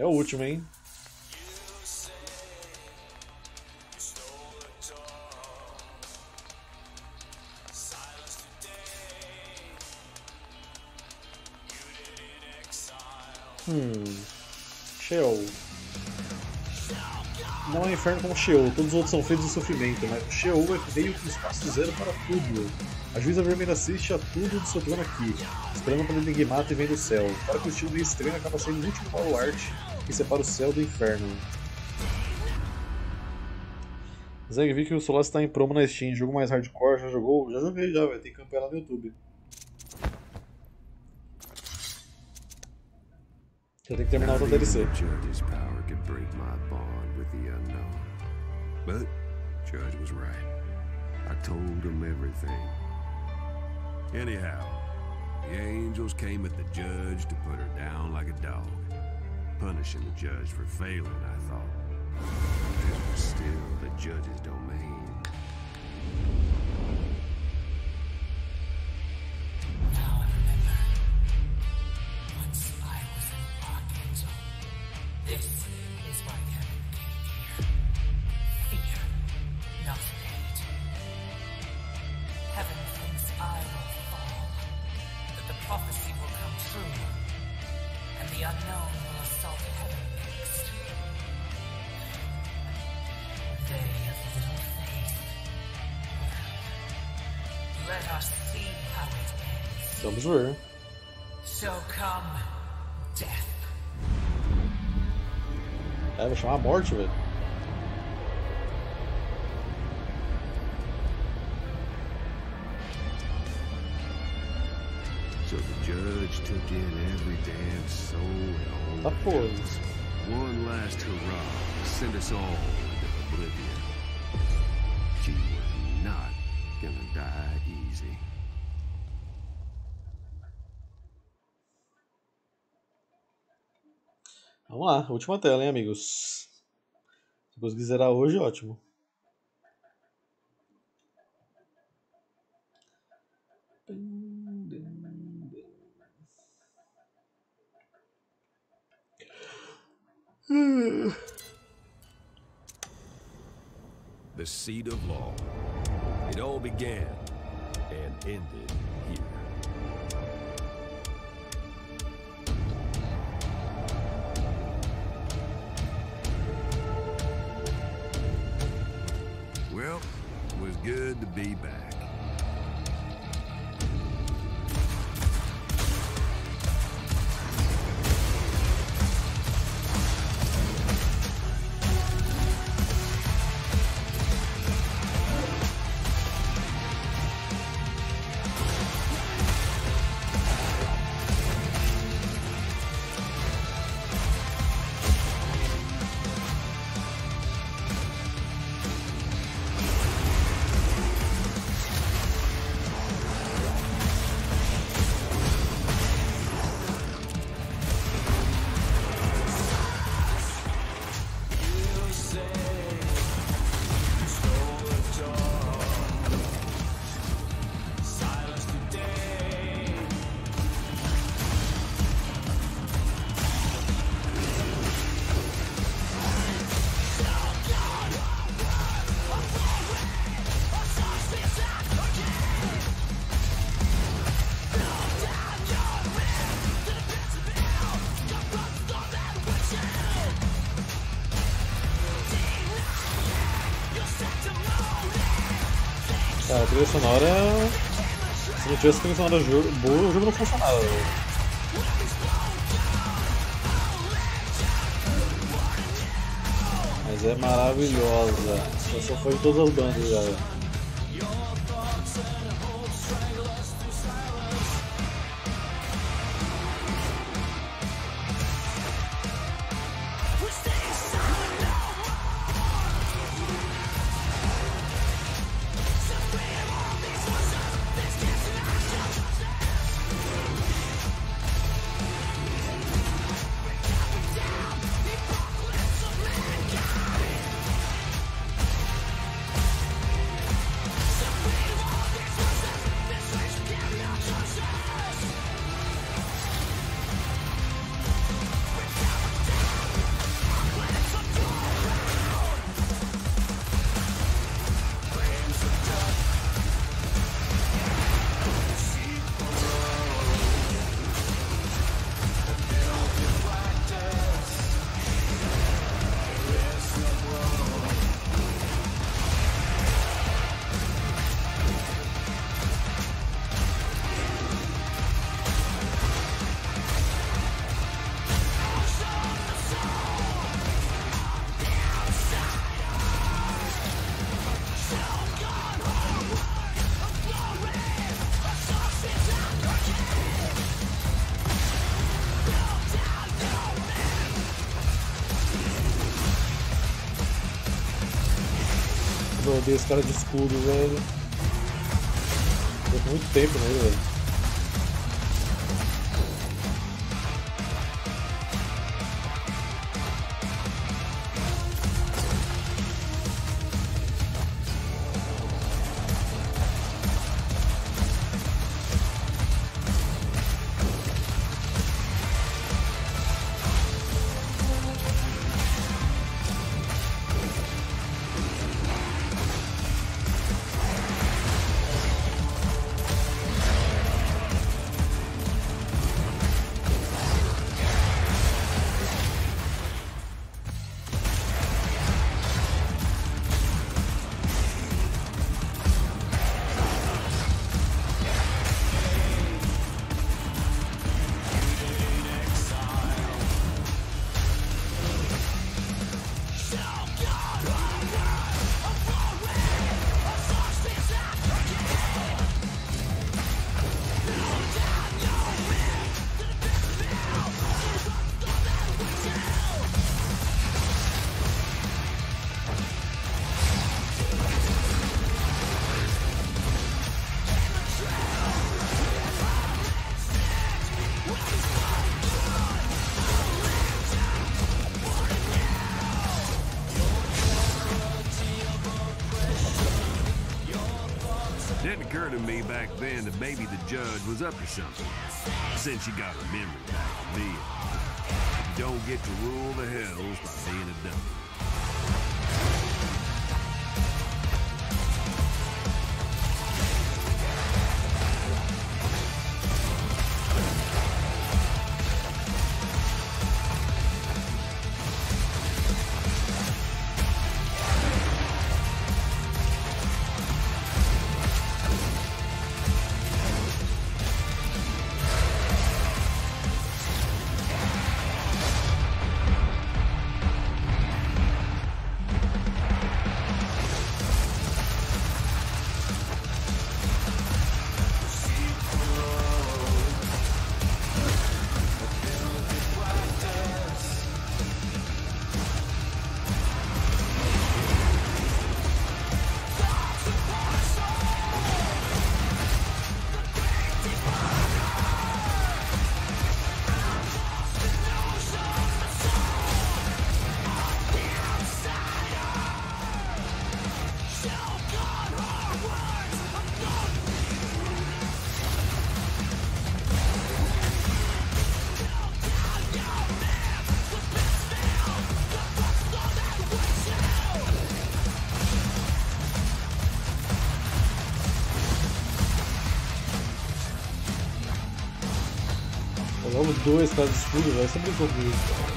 É o último, hein? Hum. Sheol. Não é inferno como Sheol, todos os outros são feitos de sofrimento, mas Sheol é meio que o espaço zero para tudo. A juíza vermelha assiste a tudo do seu plano aqui, esperando quando ninguém mata e vem do céu. Para que o estilo meio estranho acaba sendo o último baluarte que separa o céu do inferno. Zeg, vi que o Solar está em promo na Steam, jogo mais hardcore, já jogou? Já joguei já, vai ter campanha lá no YouTube. Já tem que terminar outra DLC. But Judge was right. I told him everything. Anyhow, the angels came at the judge to put her down like a dog. Punishing the judge for failing, I thought. This was still the judge's domain. É, vai chamar a morte, velho. So the judge took in every damn soul in all porra. hells. One last hurrah to send us all into oblivion. She was not gonna die easy. Vamos lá, última tela, hein, amigos. Se conseguir zerar hoje, ótimo. The seat of law. It all began and ended Well, it was good to be back. Cara, a trilha sonora. Se não tivesse trilha sonora boa, o jogo não funcionava. Mas é maravilhosa. Essa foi em todas as bandas já. Odeio esse cara de escudo, velho. Tô muito tempo nele, velho. Judge was up to something. Since she got her memory back. You don't get to rule the 2, quase escuro, velho. Sempre brincou com isso.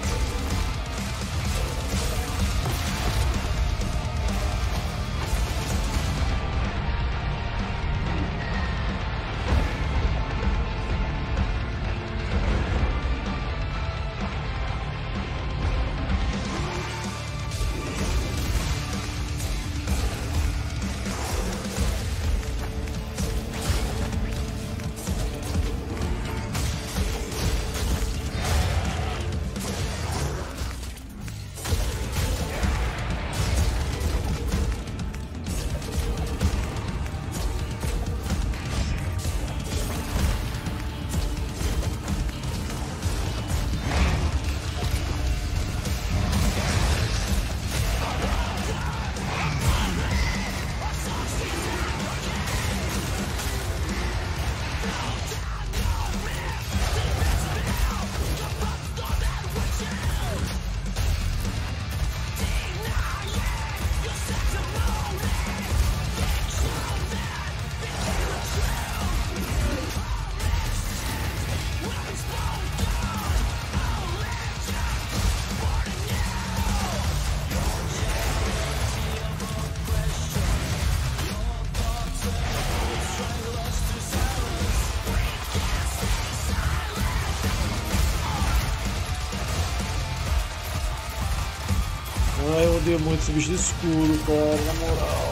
Muito de escuro, cara, na moral.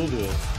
Tudo,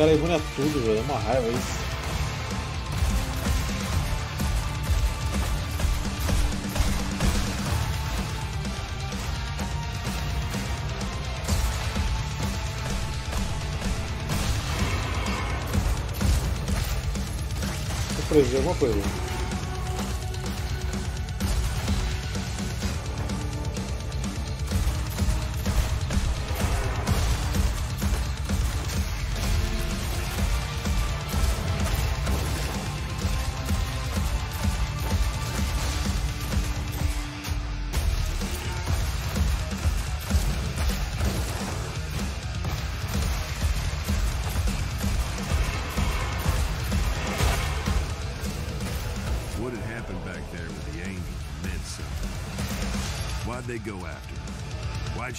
cara imune a tudo, velho. É uma raiva isso. Preso de alguma coisa.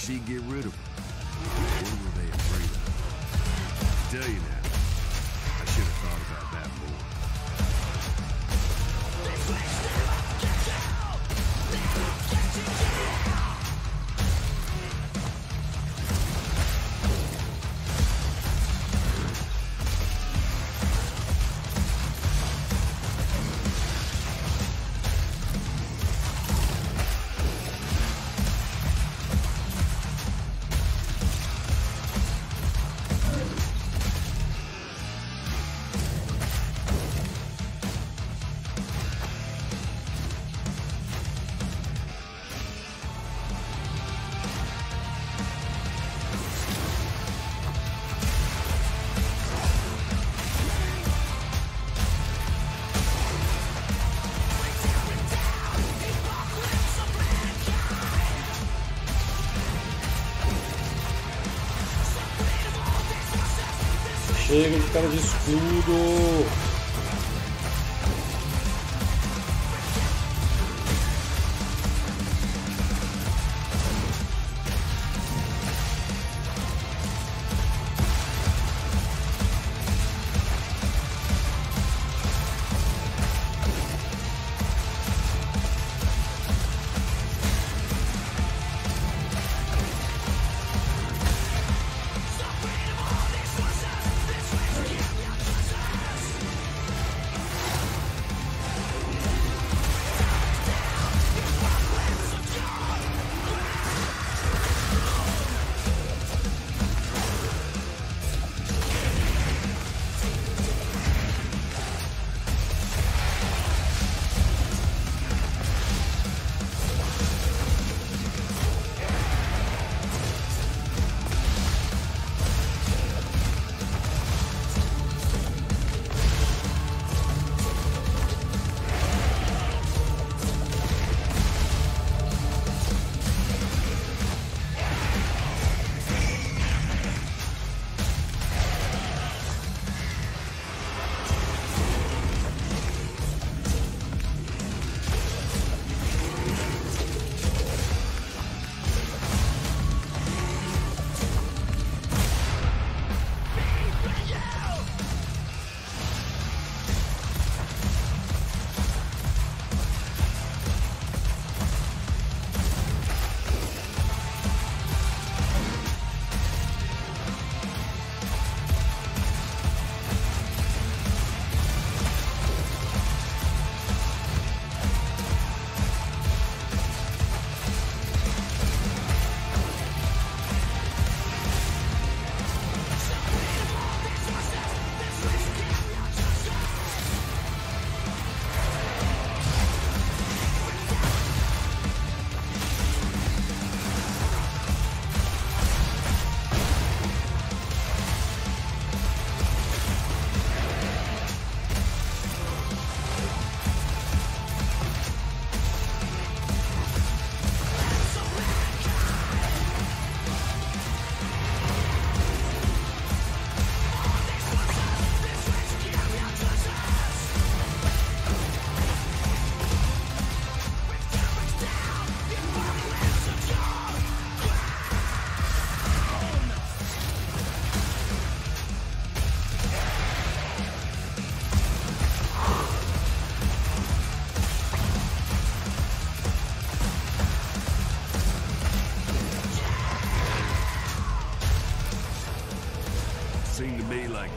Her? Why'd she get rid of her? Cara de escudo.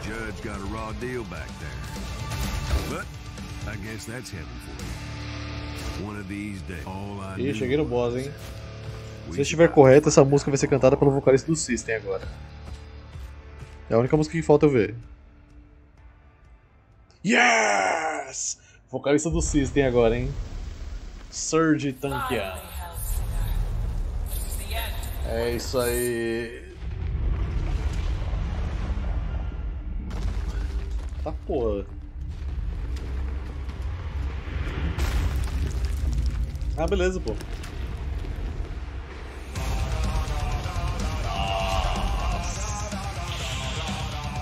Judge got a raw deal back there. But I guess that's heaven for you. One of these days, all I Ih, cheguei no boss, hein? Se eu estiver correto, essa música vai ser cantada pelo vocalista do System agora. É a única música que falta eu ver. Yes! Vocalista do System agora, hein? Serge Tankian. É isso aí. Tá porra. Ah, beleza, pô.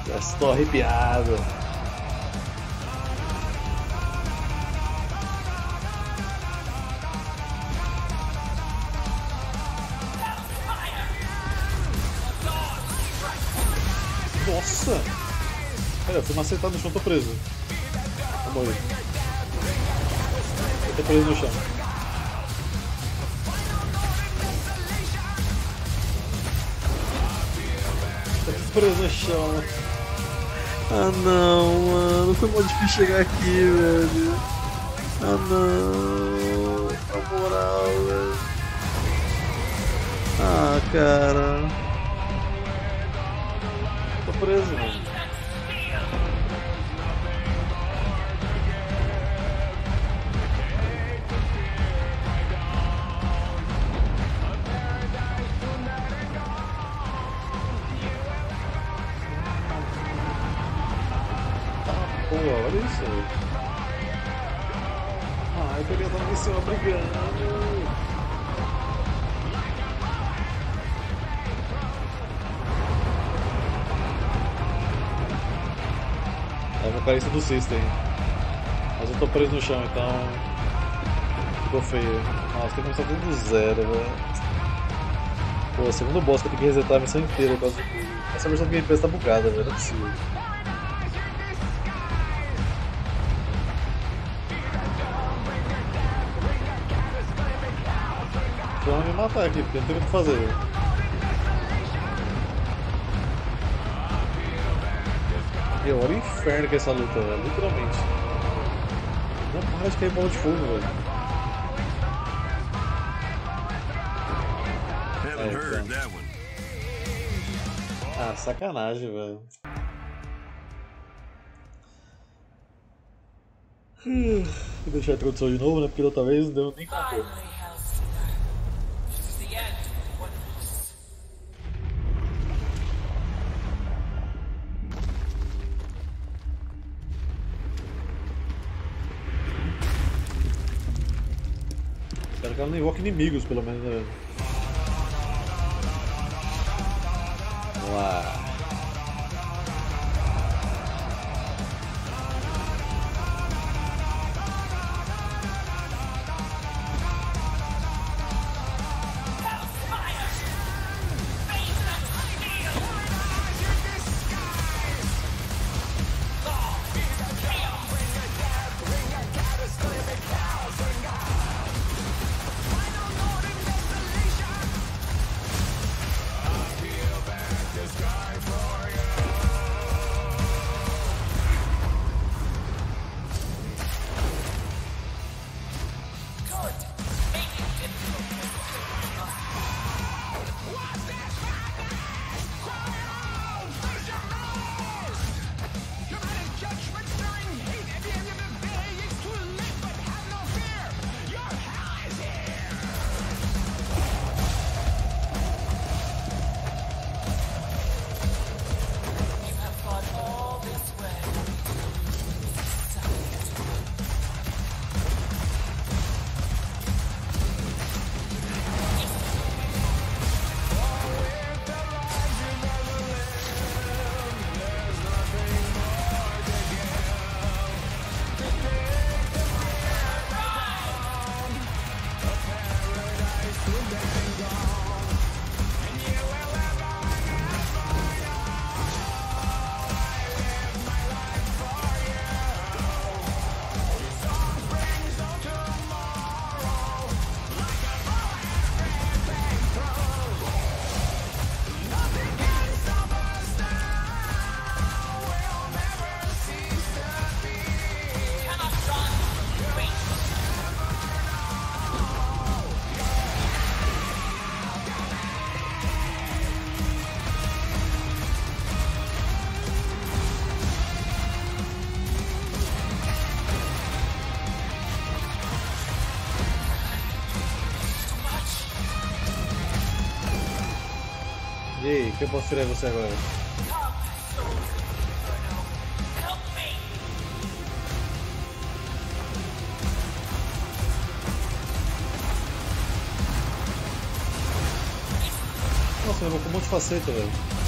Já estou arrepiado. Nossa! Olha, eu fui macetado no chão, tô preso. Vou morrer. Eu tô preso no chão. Tô preso no chão. Ah não, mano. Foi mó difícil chegar aqui, velho. Ah não. Na moral, velho. Ah, cara. Tô preso, mano. Carência do System. Mas eu tô preso no chão, então. Ficou feio. Nossa, tem que começar tudo do zero, velho. Pô, segundo boss que eu tenho que resetar a missão inteira causa. Essa versão do Game Pass tá bugada, velho. Não é possível. Então me matar aqui, porque não tem o que fazer. Meu, olha o inferno que é essa luta, velho. Literalmente. Não para de cair bola de fogo, velho. That one. Ah, sacanagem, velho. Hum, Vou deixar a introdução de novo, né? Porque da outra vez não deu nem conta. Espero que ela não invoque inimigos, pelo menos, né? Vamos lá. Que eu posso tirar você agora? Nossa, levou com um monte de faceta, velho.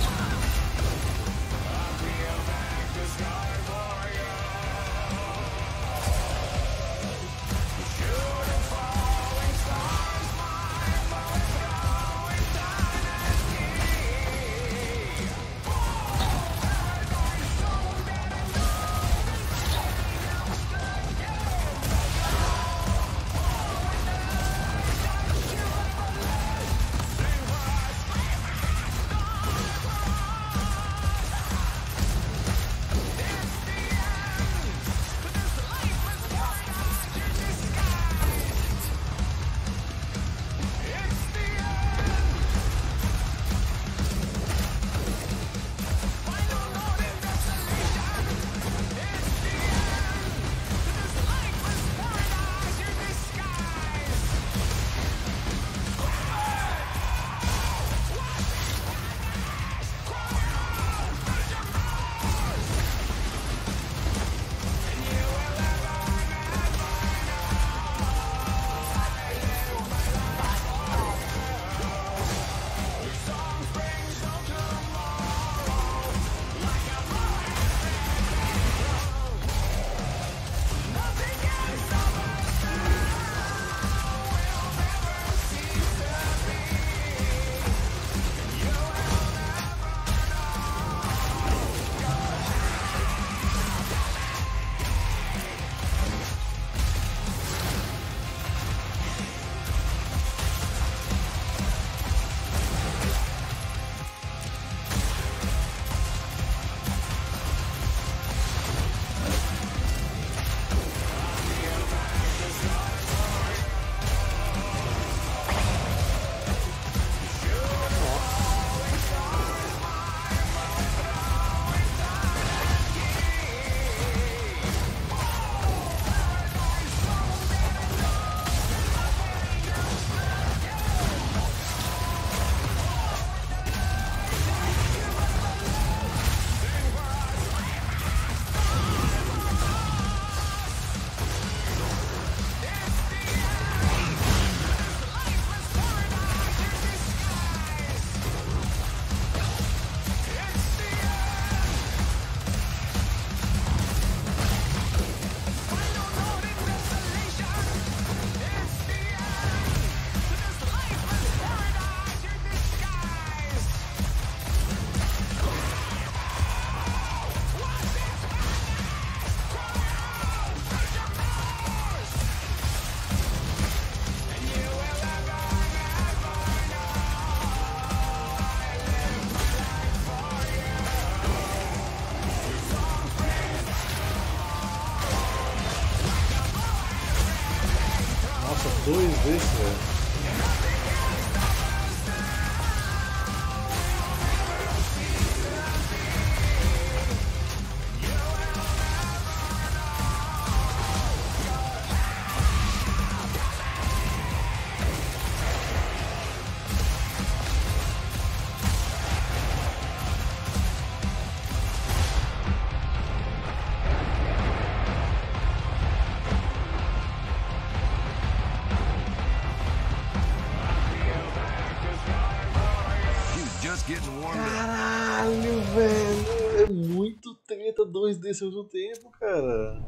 Caralho, velho. É muito treta dois desses ao mesmo tempo, cara.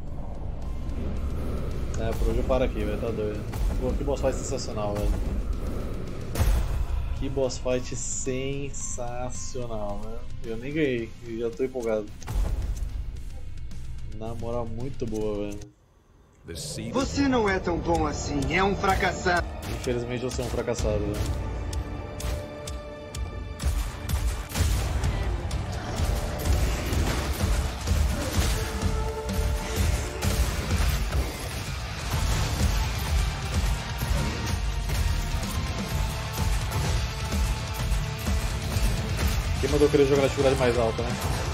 É, por hoje eu paro aqui, velho. Tá doido. Pô, que boss fight sensacional, velho. Que boss fight sensacional, velho. Eu nem ganhei, e já tô empolgado. Na moral, muito boa, velho. Você não é tão bom assim, é um fracassado. Infelizmente eu sou um fracassado, velho. Quem mandou querer jogar na dificuldade mais alta, né?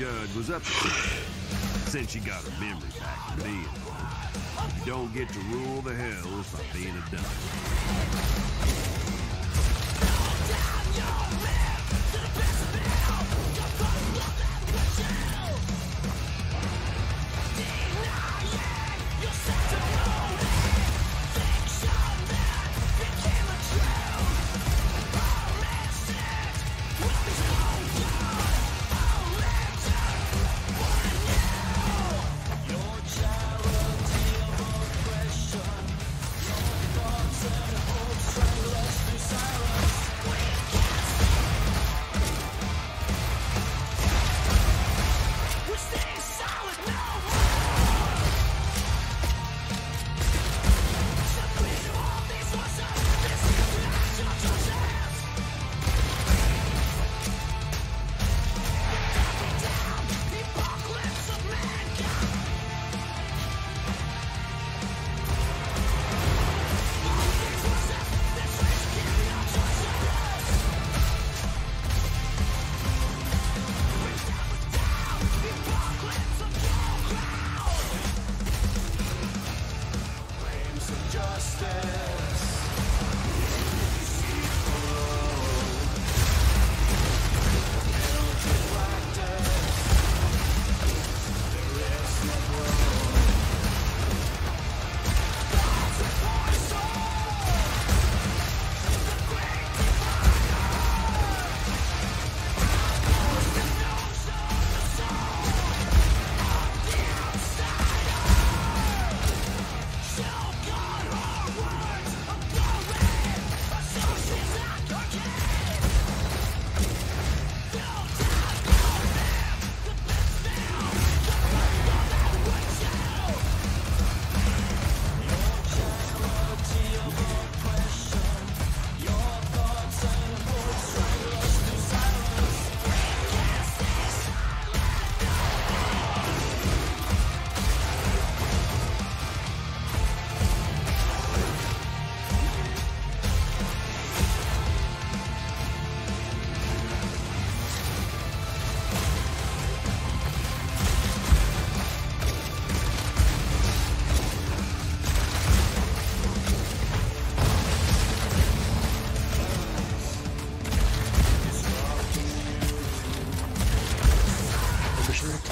Judge was up to since she got her memory back from being one. You don't get to rule the hells by being a dummy.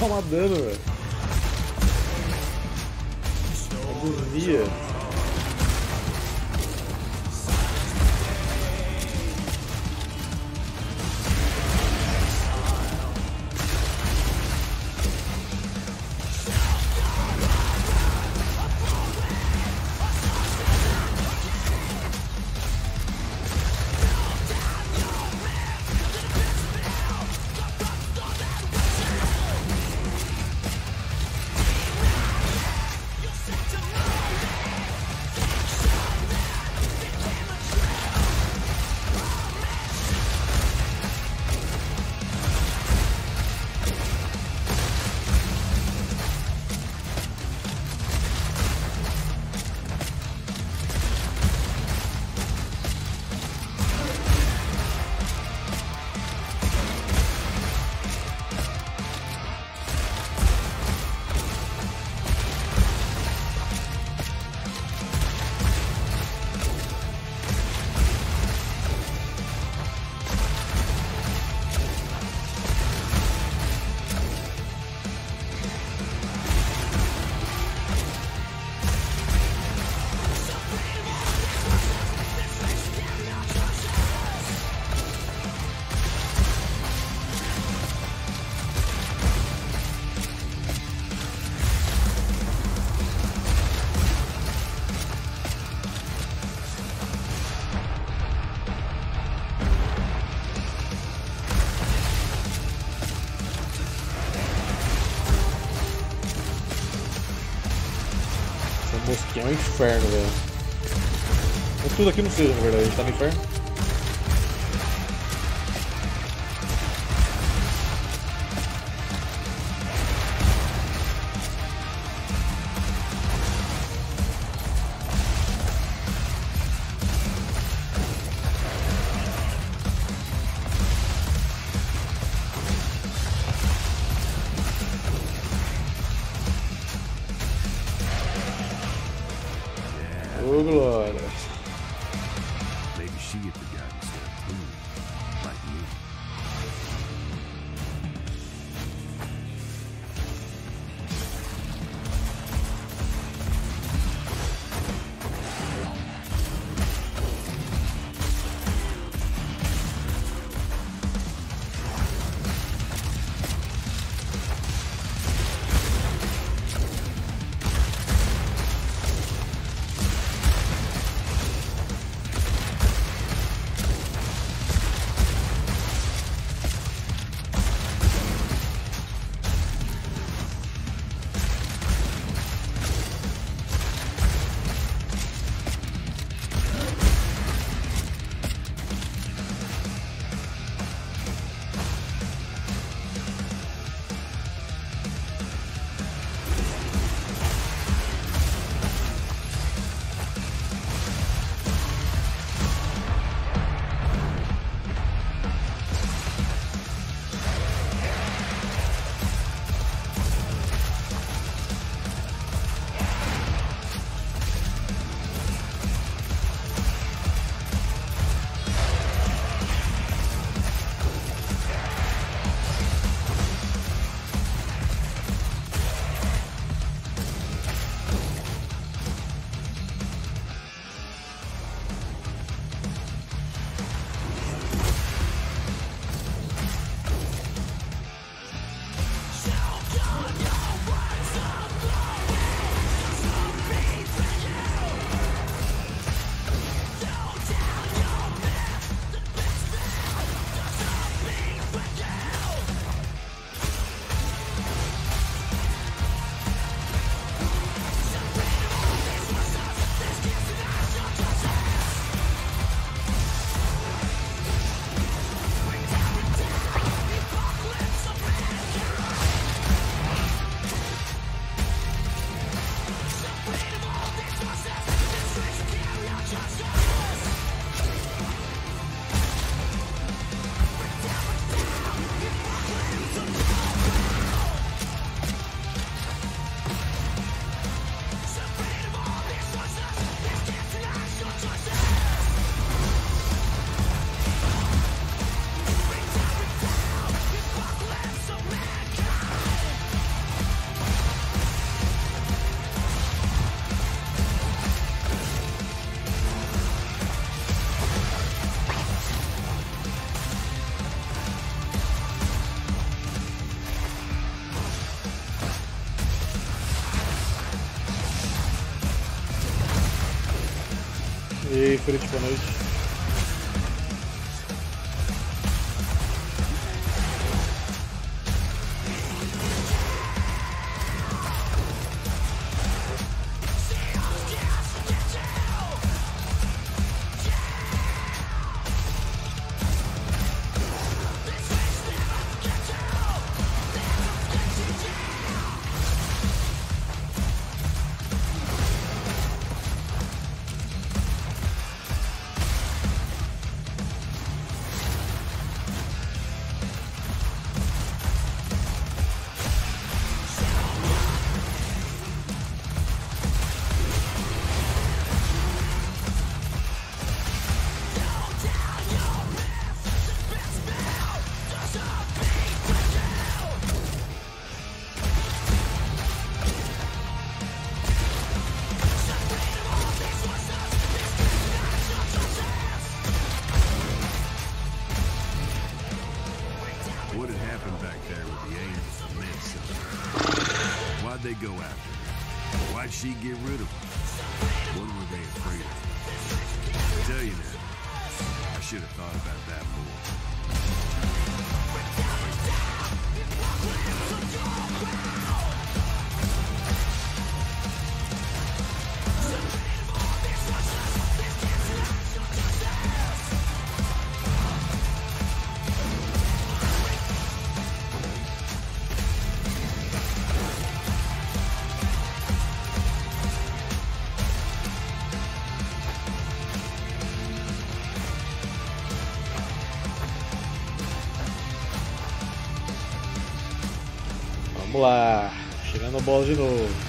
Bicho não toma dano, velho. Inferno, velho. Mas tudo aqui não seja, na verdade. Tá no inferno? see it together. Frit, boa noite. Happened back there with the angels something. Why'd they go after her? Why'd she get rid of them? What were they afraid of? I tell you now, I should have thought about that more. Vamos bola de novo.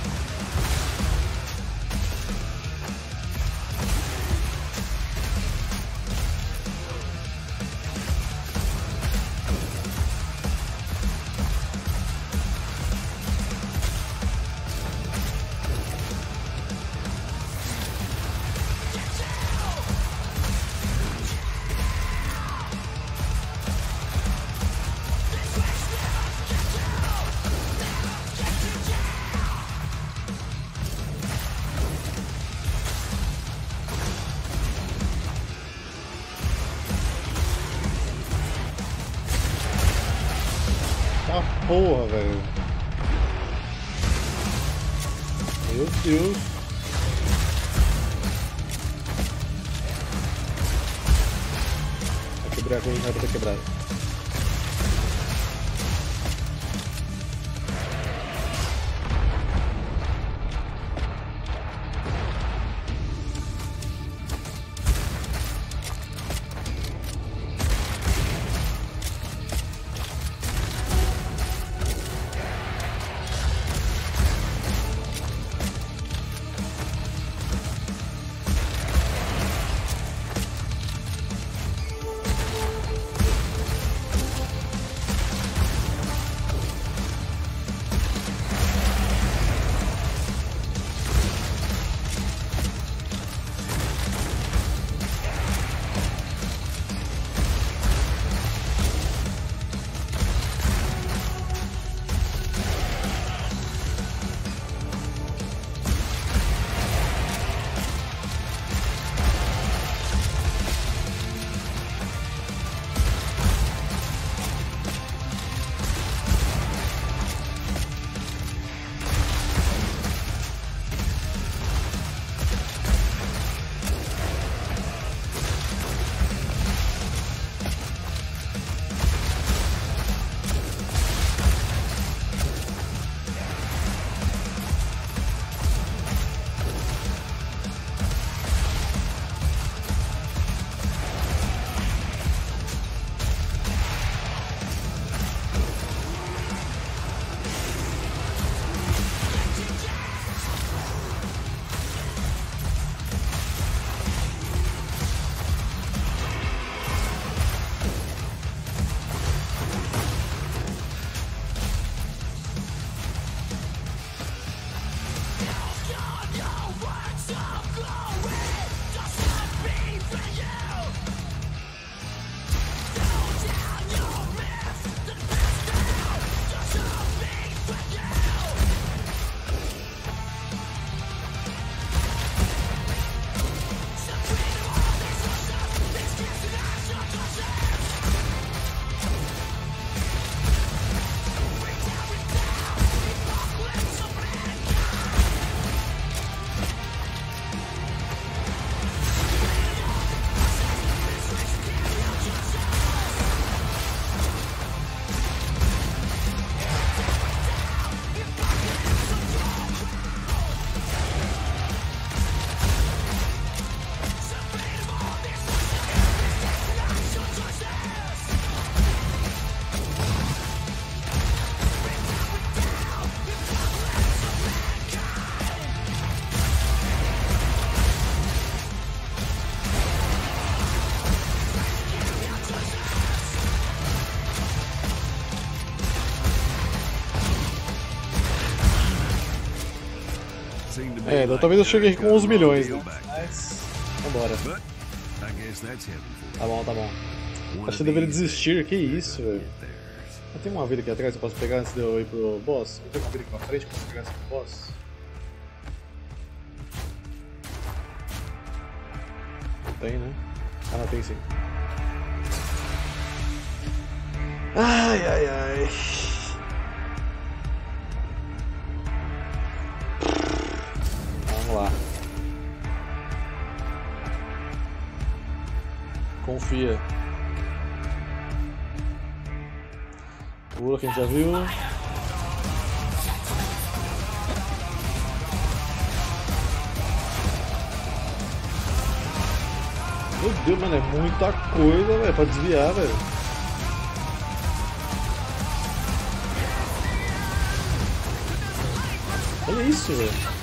É, da outra vez eu cheguei com 11 milhões, né? Mas. Vambora. Tá bom, tá bom. Acho que eu deveria desistir, que isso, velho. Eu tenho uma vida aqui atrás que eu posso pegar antes de eu ir pro boss? Eu tenho uma vida aqui pra frente que eu posso pegar antes do boss? Não tem, né? Ah, não, tem sim. Ai, ai, ai. Pula que a gente já viu. Meu Deus, mano, é muita coisa, velho, pra desviar, velho. Olha isso, velho.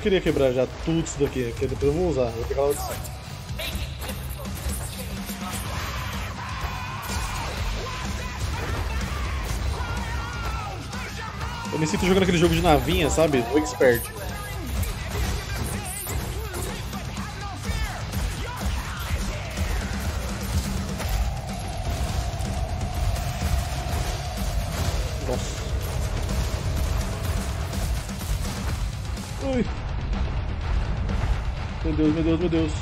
Queria quebrar já tudo isso daqui, porque depois eu vou usar, vou pegar lá. Eu me sinto jogando aquele jogo de navinha, sabe? O Expert. Meu Deus, meu Deus,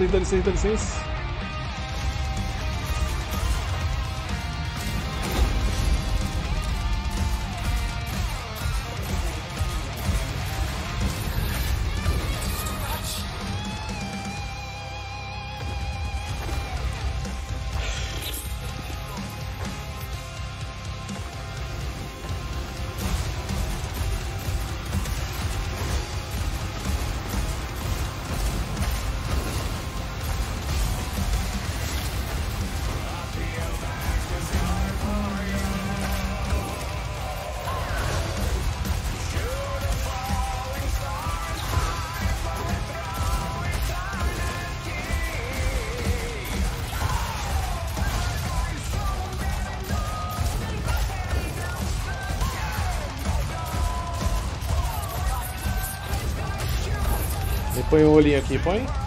licença, dá licença, dá licença. Põe o olhinho aqui, põe.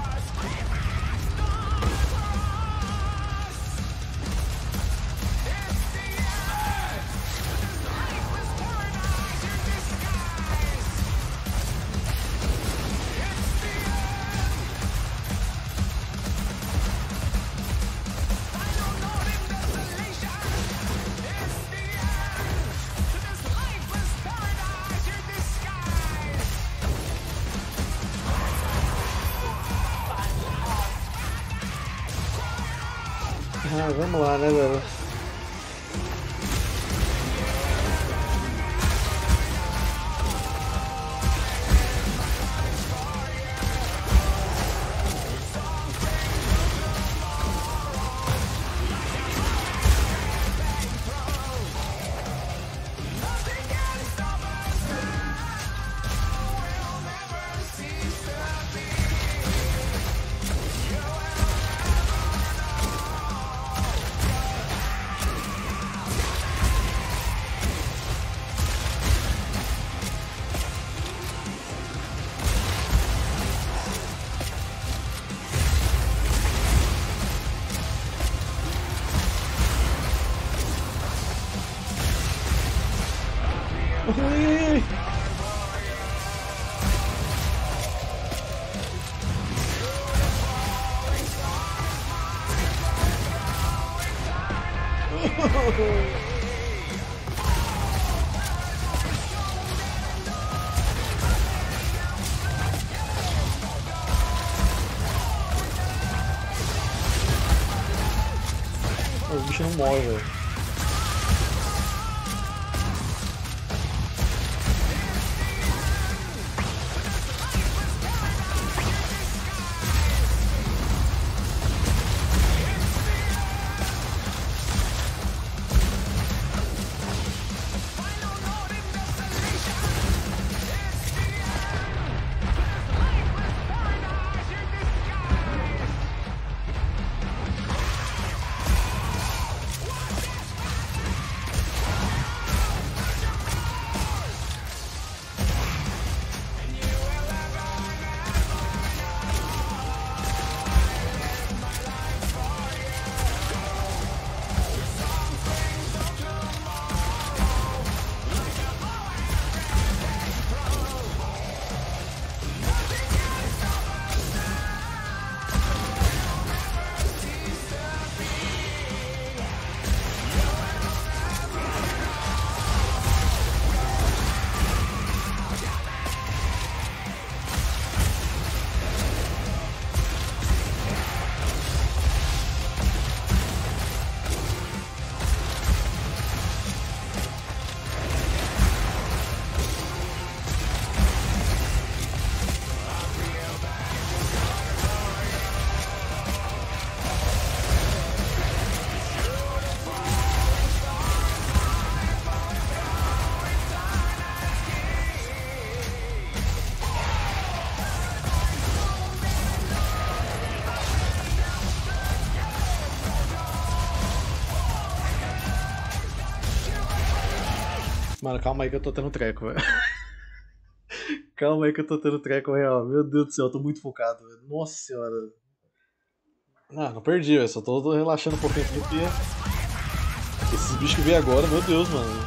Ai, ai, ai. O Mano, calma aí que eu tô tendo treco, velho. calma aí que eu tô tendo treco real. Meu Deus do céu, eu tô muito focado, velho. Nossa senhora. Ah, não perdi, velho. Só tô, tô relaxando um pouquinho aqui porque. Esses bichos que vêm agora, meu Deus, mano.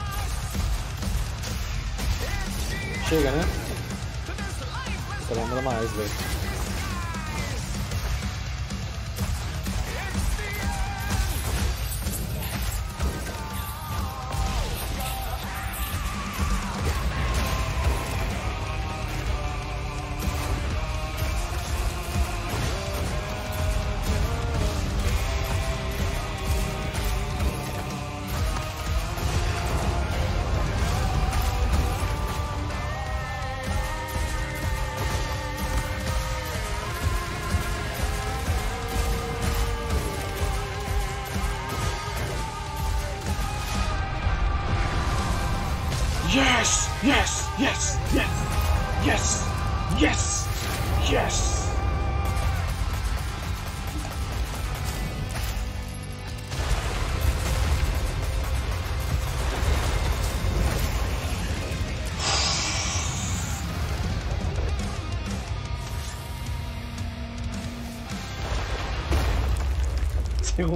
Chega, né? Caramba, mais, velho.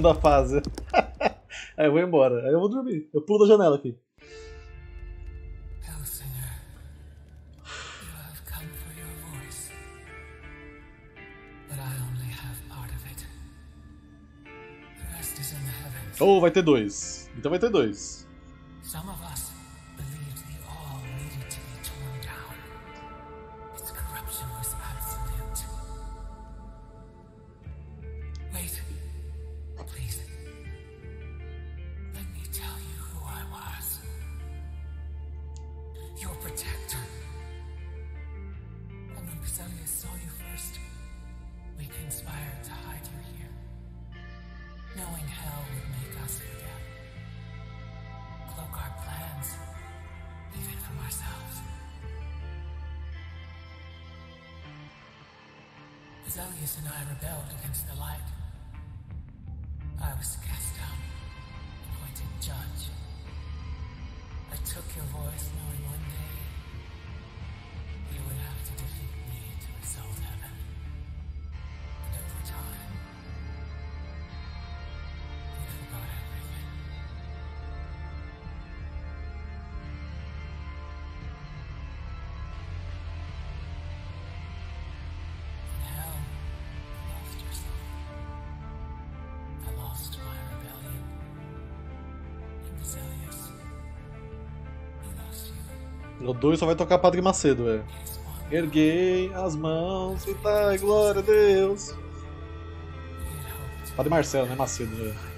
Segunda fase. Aí eu vou embora. Aí eu vou dormir. Eu pulo da janela aqui. Ou vai ter dois. Então vai ter dois. Some of Azelius and I rebelled against the light. 2 só vai tocar Padre Macedo, velho. One Erguei as mãos e dai glória a Deus. Padre Marcelo, né? Macedo, velho.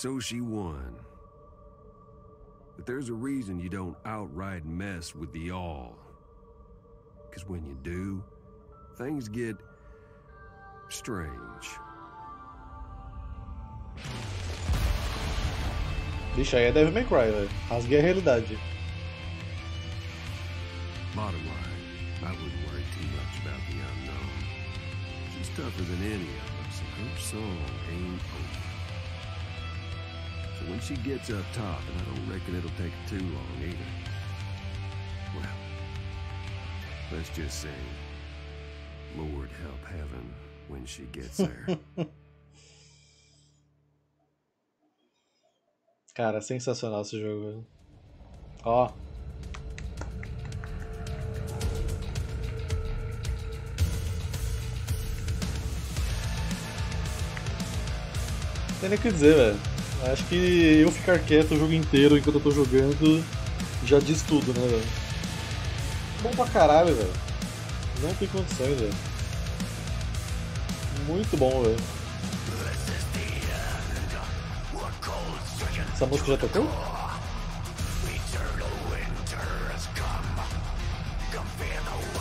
So she won. But there's a reason you don't outright mess with the all. Because when you do, things get strange. Vixe, aí é Devil May Cry, velho. Rasguei a realidade. Bottom line, I wouldn't worry too much about the unknown. She's tougher than any of us, and her song ain't over. When she gets up top, and I don't reckon it'll take too long either. Well, let's just say, Lord help heaven when she gets there. Cara, sensacional esse jogo, velho. Ó. Não tem nem o que dizer, velho. Acho que eu ficar quieto o jogo inteiro enquanto eu tô jogando já diz tudo, né, velho? Bom pra caralho, velho. Não tem condições, velho. Muito bom, velho. Essa música já tocou?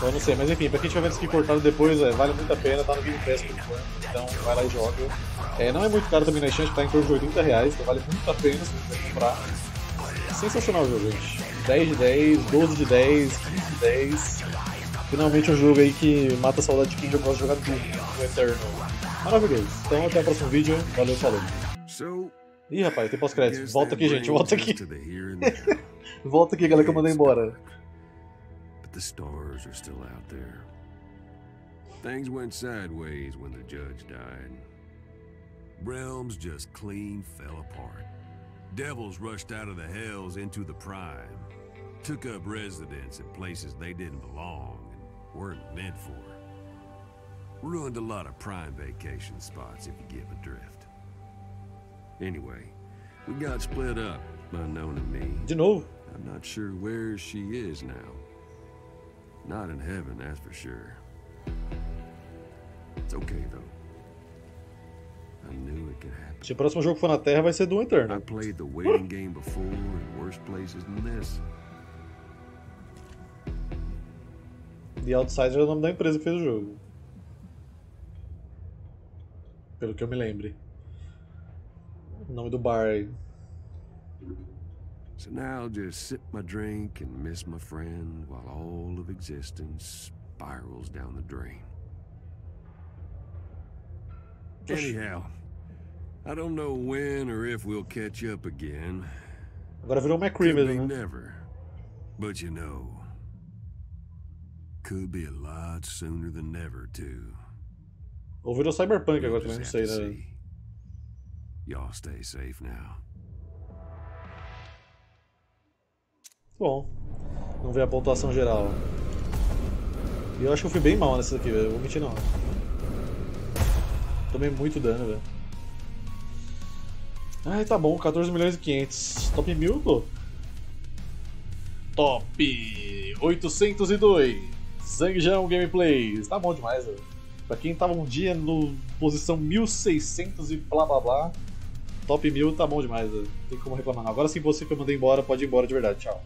Eu não sei, mas enfim, pra quem tiver isso aqui cortado depois, é, vale muito a pena, tá no Game Pass por enquanto, então vai lá e joga. É, não é muito caro também na Exchange, tá em torno de 80 reais, então vale muito a pena se você comprar. Sensacional o jogo, gente. 10 de 10, 12 de 10, 15 de 10. Finalmente um jogo aí que mata a saudade de quem gosta de jogar Doom, o Eterno. Maravilhoso. Então até o próximo vídeo, valeu, falou. Ih, rapaz, tem pós-crédito. Volta aqui, gente, volta aqui. Volta aqui, galera, que eu mandei embora. but the stars are still out there. Things went sideways when the judge died. Realms just clean fell apart. Devils rushed out of the hells into the prime, took up residence in places they didn't belong and weren't meant for. Ruined a lot of prime vacation spots if you give a drift. Anyway, we got split up, unknown to me. De novo. I'm not sure where she is now. Not in heaven, that's for sure. It's okay though. Se o próximo jogo for na Terra, vai ser I Eternal. played the waiting game before in worse places than this. The Outsider é o nome da empresa que fez o jogo. Pelo que eu me lembre. O nome do bar aí. So now I'll just sip my drink and miss my friend while all of existence spirals down the drain. Anyhow, I don't know when or if we'll catch up again. Agora virou McCree mesmo, né? never. But you know, could be a lot sooner than never, too. Ou virou Cyberpunk agora também, não sei, né? Y'all stay safe now. Bom, vamos ver a pontuação geral. E eu acho que eu fui bem mal nessa aqui, velho. Vou mentir não. Tomei muito dano, velho. Ai, tá bom, 14 milhões e 500. Top 1000, pô. Top 802. Zangjão Gameplays. Tá bom demais, velho. Pra quem tava um dia no posição 1600 e blá blá blá. Top 1000 tá bom demais, velho. Tem como reclamar. Agora sim, você que eu mandei embora, pode ir embora de verdade. Tchau.